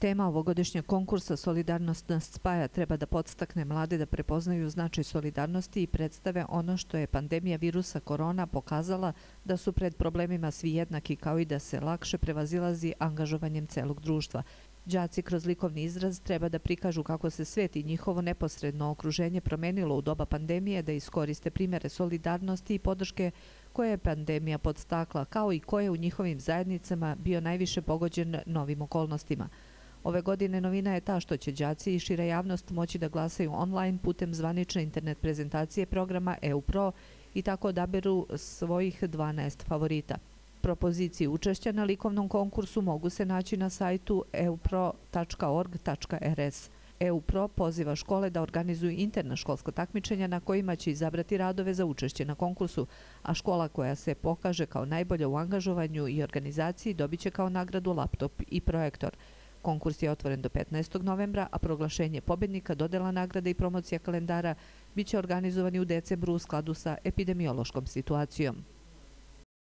Tema ovogodišnjeg konkursa Solidarnost nas spaja treba da podstakne mlade da prepoznaju značaj solidarnosti i predstave ono što je pandemija virusa korona pokazala da su pred problemima svi jednaki kao i da se lakše prevazilazi angažovanjem celog društva. Đaci kroz likovni izraz treba da prikažu kako se svet i njihovo neposredno okruženje promenilo u doba pandemije da iskoriste primere solidarnosti i podrške koje je pandemija podstakla kao i koje u njihovim zajednicama bio najviše pogođen novim okolnostima. Ove godine novina je ta što će đaci i šira javnost moći da glasaju online putem zvanične internet prezentacije programa EU Pro i tako odaberu svojih 12 favorita. Propozicije učešća na likovnom konkursu mogu se naći na sajtu eupro.org.rs. EUPRO poziva škole da organizuju interna školska takmičenja na kojima će izabrati radove za učešće na konkursu, a škola koja se pokaže kao najbolja u angažovanju i organizaciji dobit će kao nagradu laptop i projektor. Konkurs je otvoren do 15. novembra, a proglašenje pobednika, dodela nagrada i promocija kalendara biće organizovani u decembru u skladu sa epidemiološkom situacijom.